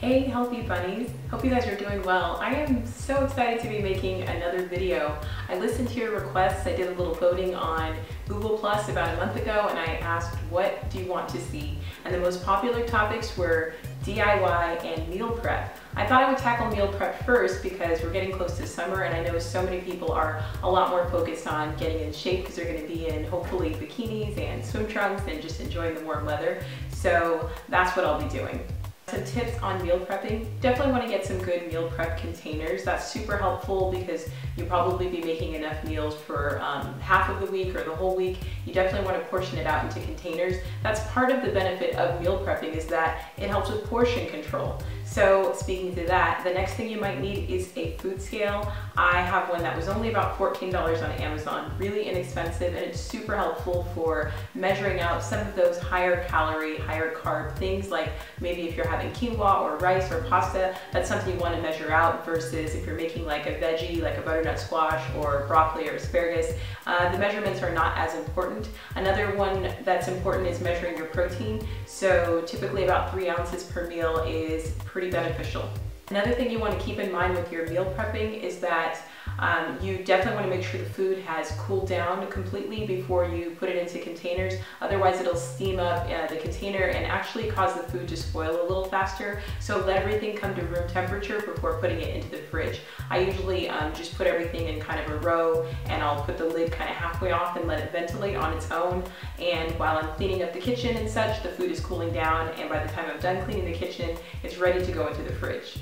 Hey healthy bunnies, hope you guys are doing well. I am so excited to be making another video. I listened to your requests, I did a little voting on Google Plus about a month ago and I asked what do you want to see? And the most popular topics were DIY and meal prep. I thought I would tackle meal prep first because we're getting close to summer and I know so many people are a lot more focused on getting in shape because they're going to be in hopefully bikinis and swim trunks and just enjoying the warm weather. So that's what I'll be doing. Some tips on meal prepping. Definitely want to get some good meal prep containers. That's super helpful because you'll probably be making enough meals for um, half of the week or the whole week. You definitely want to portion it out into containers. That's part of the benefit of meal prepping is that it helps with portion control. So speaking to that, the next thing you might need is a food scale. I have one that was only about $14 on Amazon, really inexpensive, and it's super helpful for measuring out some of those higher calorie, higher carb things like maybe if you're having quinoa or rice or pasta, that's something you want to measure out versus if you're making like a veggie, like a butternut squash or broccoli or asparagus, uh, the measurements are not as important. Another one that's important is measuring your protein. So typically about three ounces per meal is pretty beneficial. Another thing you want to keep in mind with your meal prepping is that um, you definitely want to make sure the food has cooled down completely before you put it into containers. Otherwise it'll steam up uh, the container and actually cause the food to spoil a little faster. So let everything come to room temperature before putting it into the fridge. I usually um, just put everything in kind of a row and I'll put the lid kind of halfway off and let it ventilate on its own. And while I'm cleaning up the kitchen and such, the food is cooling down and by the time I'm done cleaning the kitchen, it's ready to go into the fridge.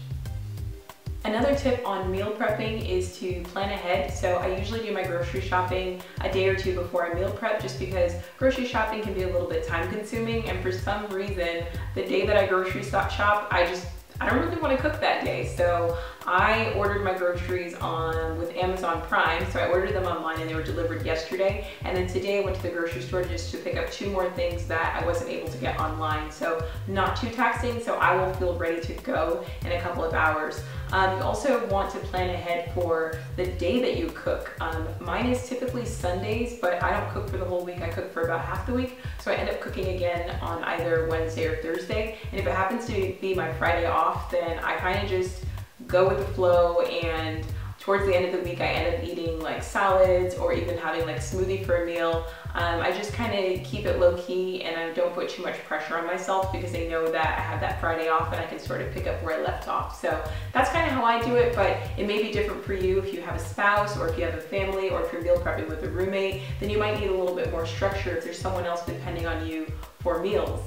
Another tip on meal prepping is to plan ahead. So I usually do my grocery shopping a day or two before I meal prep just because grocery shopping can be a little bit time consuming and for some reason the day that I grocery shop I just I don't really want to cook that day. So I ordered my groceries on with Amazon Prime. So I ordered them online and they were delivered yesterday. And then today I went to the grocery store just to pick up two more things that I wasn't able to get online. So not too taxing. So I will feel ready to go in a couple of hours. Um, you also want to plan ahead for the day that you cook. Um, mine is typically Sundays, but I don't cook for the whole week. I cook for about half the week. So I end up cooking again on either Wednesday or Thursday. And if it happens to be my Friday off, then I kind of just go with the flow and towards the end of the week, I end up eating like salads or even having like smoothie for a meal. Um, I just kind of keep it low key and I don't put too much pressure on myself because I know that I have that Friday off and I can sort of pick up where I left off. So that's kind of how I do it, but it may be different for you if you have a spouse or if you have a family or if you're meal prepping with a roommate, then you might need a little bit more structure if there's someone else depending on you for meals.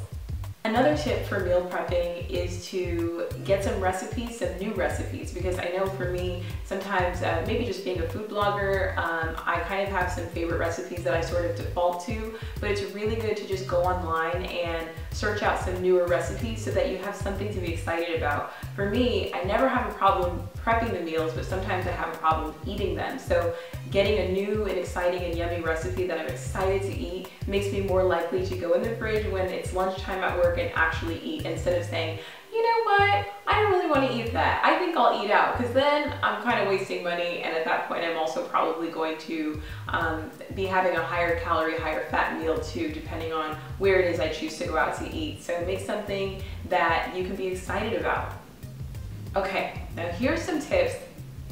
Another tip for meal prepping is to get some recipes, some new recipes, because I know for me, sometimes uh, maybe just being a food blogger, um, I kind of have some favorite recipes that I sort of default to, but it's really good to just go online and search out some newer recipes so that you have something to be excited about. For me, I never have a problem prepping the meals, but sometimes I have a problem eating them. So getting a new and exciting and yummy recipe that I'm excited to eat makes me more likely to go in the fridge when it's lunchtime at work and actually eat instead of saying, you know what, I don't really want to eat that. I think I'll eat out because then I'm kind of wasting money and at that point I'm also probably going to um, be having a higher calorie, higher fat meal too depending on where it is I choose to go out to eat. So make something that you can be excited about. Okay, now here's some tips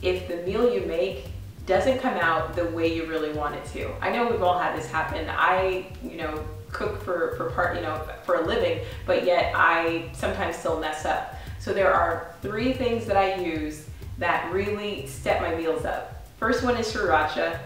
if the meal you make doesn't come out the way you really want it to. I know we've all had this happen. I, you know, cook for, for part, you know, for a living, but yet I sometimes still mess up. So there are three things that I use that really step my meals up. First one is sriracha.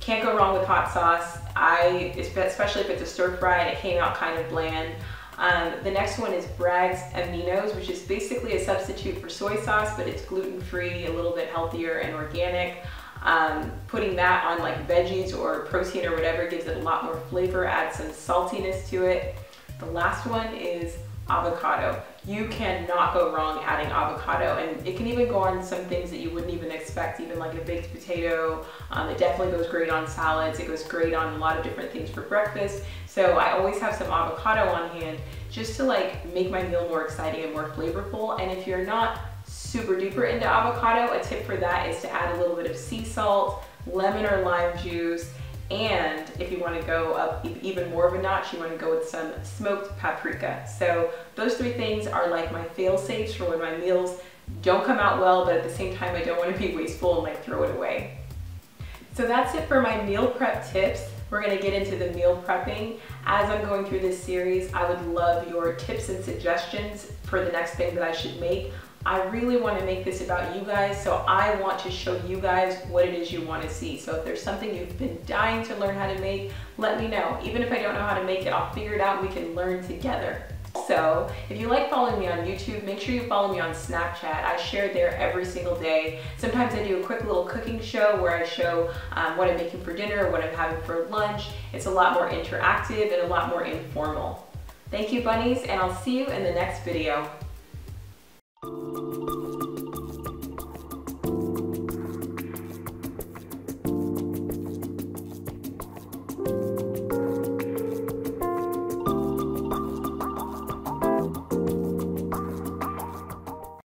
Can't go wrong with hot sauce. I, especially if it's a stir fry and it came out kind of bland. Um, the next one is Bragg's Aminos, which is basically a substitute for soy sauce, but it's gluten-free, a little bit healthier and organic. Um, putting that on like veggies or protein or whatever gives it a lot more flavor, adds some saltiness to it. The last one is avocado. You cannot go wrong adding avocado and it can even go on some things that you wouldn't even expect, even like a baked potato. Um, it definitely goes great on salads. It goes great on a lot of different things for breakfast. So I always have some avocado on hand just to like make my meal more exciting and more flavorful. And if you're not super duper into avocado, a tip for that is to add a little bit of sea salt, lemon or lime juice, And if you want to go up even more of a notch, you want to go with some smoked paprika. So those three things are like my fail safes for when my meals don't come out well, but at the same time, I don't want to be wasteful and like throw it away. So that's it for my meal prep tips. We're gonna get into the meal prepping. As I'm going through this series, I would love your tips and suggestions for the next thing that I should make. I really want to make this about you guys, so I want to show you guys what it is you want to see. So if there's something you've been dying to learn how to make, let me know. Even if I don't know how to make it, I'll figure it out we can learn together. So if you like following me on YouTube, make sure you follow me on Snapchat. I share there every single day. Sometimes I do a quick little cooking show where I show um, what I'm making for dinner, what I'm having for lunch. It's a lot more interactive and a lot more informal. Thank you bunnies and I'll see you in the next video.